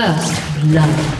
First blood.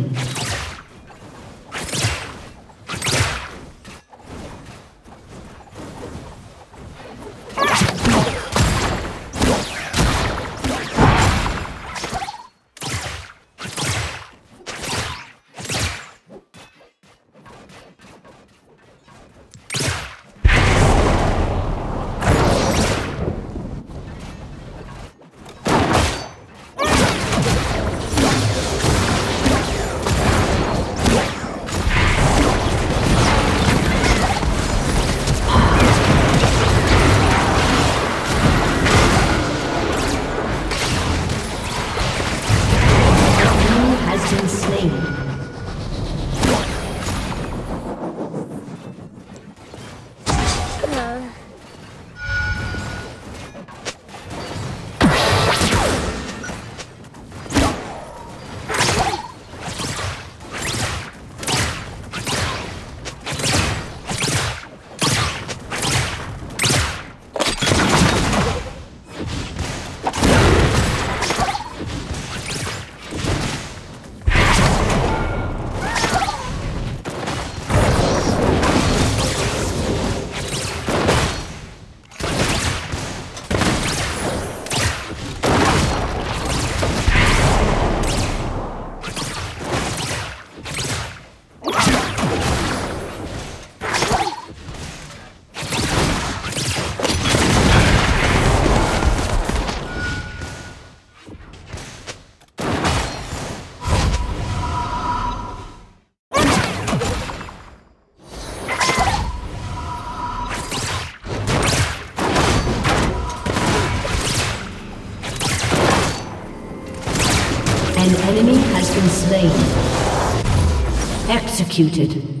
Executed.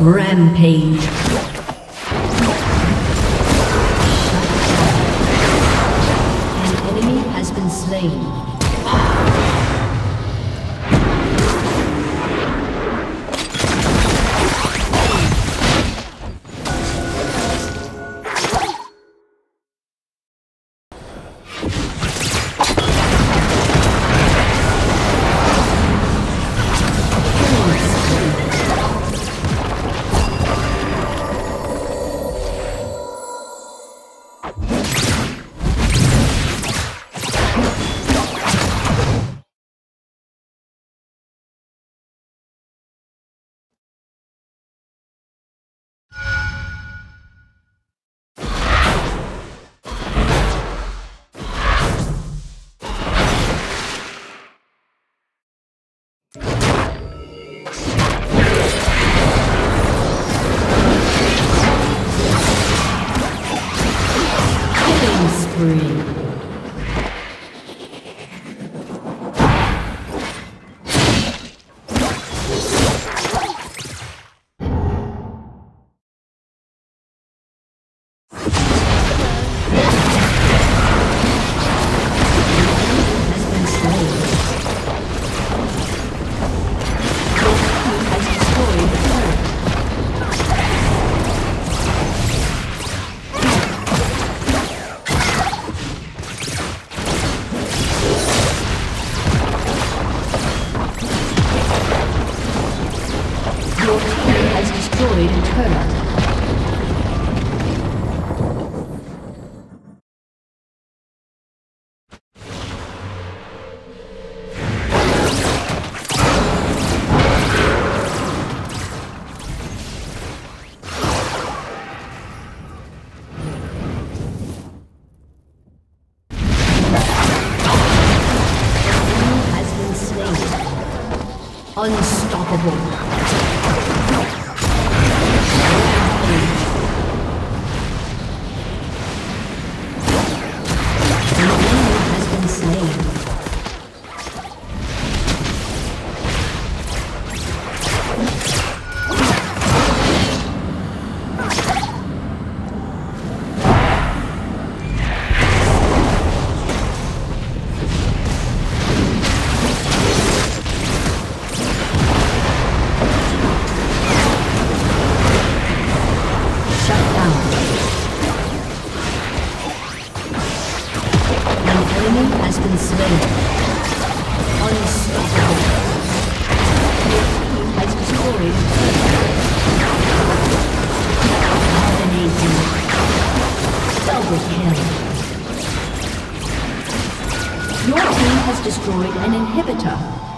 Rampage. An enemy has been slain. an inhibitor.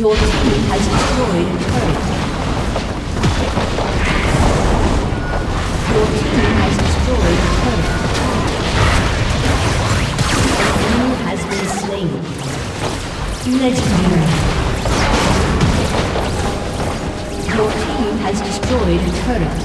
Your team has destroyed a turret. Your team has destroyed a turret. Enemy has been slain. Legendary. Your team has destroyed a turret.